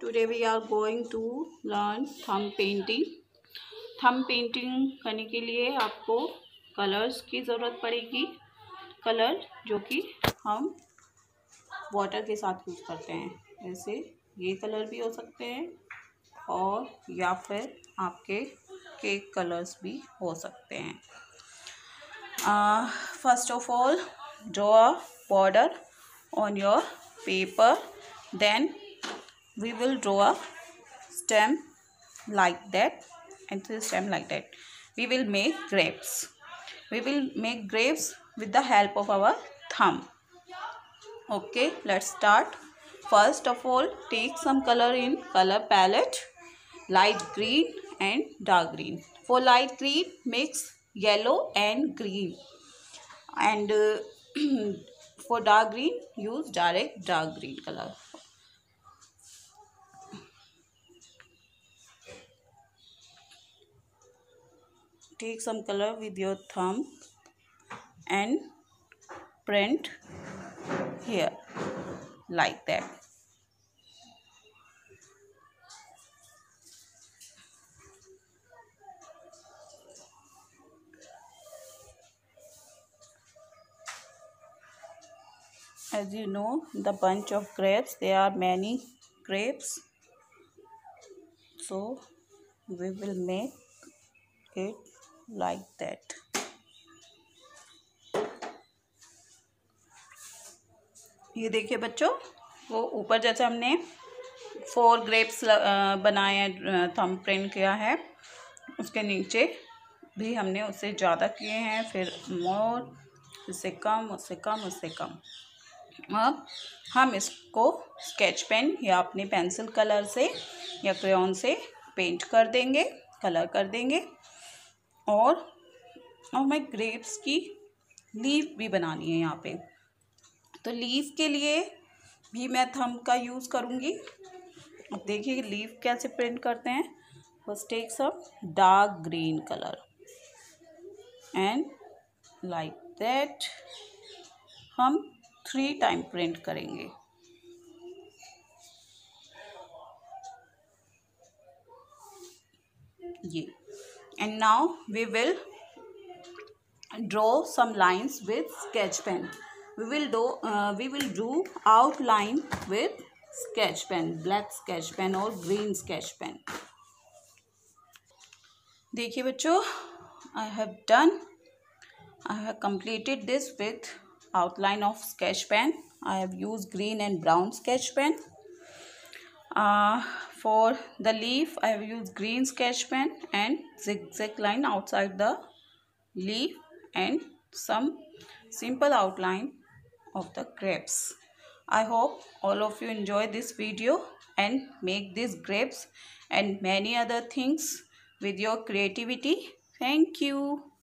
today we are going to learn thumb painting. Thumb painting करने के लिए आपको कलर्स की ज़रूरत पड़ेगी। कलर जो कि हम वाटर के साथ यूज़ करते हैं। जैसे ये कलर भी हो सकते हैं और या फिर आपके केक कलर्स भी हो सकते हैं। First of all draw border on your paper then we will draw a stem like that and the stem like that. We will make grapes. We will make grapes with the help of our thumb. Okay let's start. First of all take some color in color palette light green and dark green. For light green mix yellow and green. And uh, for dark green use direct dark green color take some color with your thumb and print here like that. As you know the bunch of grapes there are many grapes. So we will make it like that. ये देखिए बच्चों, वो ऊपर जैसे हमने four grapes बनाए हैं थम प्रिंट किया है, उसके नीचे भी हमने उससे ज़्यादा किए हैं, फिर मोर उससे कम उससे कम उससे कम। अब हम इसको स्केच पेन या अपने पेंसिल कलर से या क्रेन से पेंट कर देंगे कलर कर देंगे। और और मैं ग्रेप्स की लीफ भी बनानी है यहाँ पे। तो लीफ के लिए भी मैं थम का यूज़ करूँगी। अब देखिए लीफ कैसे प्रिंट करते हैं। First take some dark green colour and like that हम थ्री टाइम प्रिंट करेंगे। ये। and now we will draw some lines with sketch pen we will do uh, we will do outline with sketch pen black sketch pen or green sketch pen देखिए बच्चों I have done I have completed this with outline of sketch pen I have used green and brown sketch pen uh, for the leaf I have used green sketch pen and zigzag line outside the leaf and some simple outline of the grapes. I hope all of you enjoy this video and make these grapes and many other things with your creativity. Thank you.